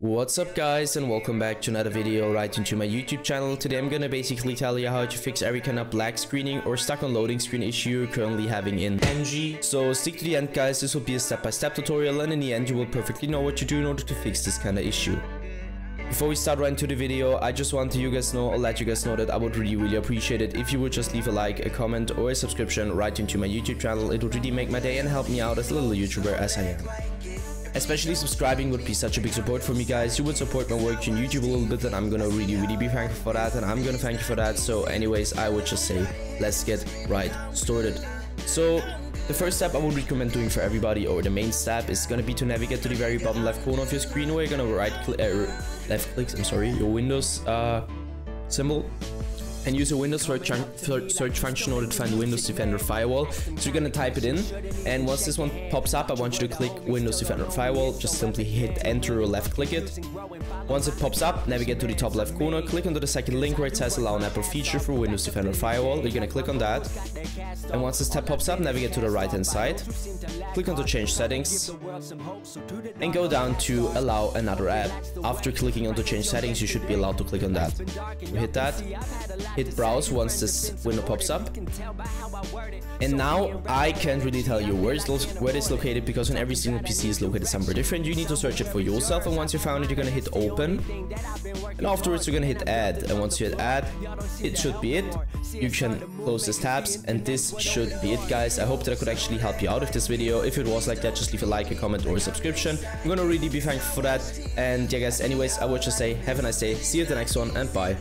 What's up guys and welcome back to another video right into my YouTube channel. Today I'm gonna basically tell you how to fix every kind of black screening or stuck on loading screen issue you're currently having in Kenshi. So stick to the end guys, this will be a step-by-step -step tutorial and in the end you will perfectly know what to do in order to fix this kind of issue. Before we start right into the video, I just want to you guys know or let you guys know that I would really really appreciate it if you would just leave a like, a comment or a subscription right into my YouTube channel. It would really make my day and help me out as a little YouTuber as I am. Especially subscribing would be such a big support for me guys. You would support my work in YouTube a little bit and I'm gonna really really be thankful for that and I'm gonna thank you for that. So anyways, I would just say let's get right started. So the first step I would recommend doing for everybody, or the main step, is gonna be to navigate to the very bottom left corner of your screen where you're gonna right click, uh, left click, I'm sorry, your Windows uh, symbol and use a Windows search, search function in order to find Windows Defender Firewall. So you're gonna type it in, and once this one pops up, I want you to click Windows Defender Firewall. Just simply hit enter or left click it. Once it pops up, navigate to the top left corner, click onto the second link where it says allow an Apple feature for Windows Defender Firewall. You're gonna click on that. And once this tab pops up, navigate to the right hand side, click onto change settings, and go down to allow another app. After clicking onto change settings, you should be allowed to click on that. You hit that, hit browse once this window pops up. And now I can't really tell you where it's, where it's located because on every single PC is located somewhere different. You need to search it for yourself and once you found it you're gonna hit open. And afterwards you're gonna hit add and once you hit add it should be it. You can close these tabs and this should be it guys. I hope that I could actually help you out with this video. If it was like that just leave a like, a comment or a subscription. I'm gonna really be thankful for that. And yeah guys anyways I would just say have a nice day. See you at the next one and bye.